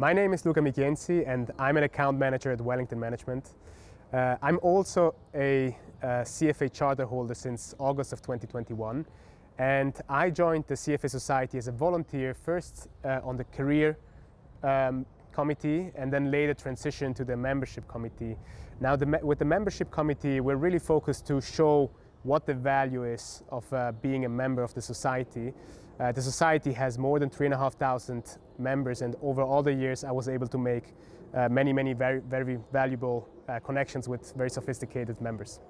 My name is Luca Michienzi and I'm an account manager at Wellington Management. Uh, I'm also a, a CFA charter holder since August of 2021 and I joined the CFA Society as a volunteer first uh, on the career um, committee and then later transitioned to the membership committee. Now the, with the membership committee we're really focused to show what the value is of uh, being a member of the society. Uh, the society has more than 3,500 members and over all the years I was able to make uh, many, many very, very valuable uh, connections with very sophisticated members.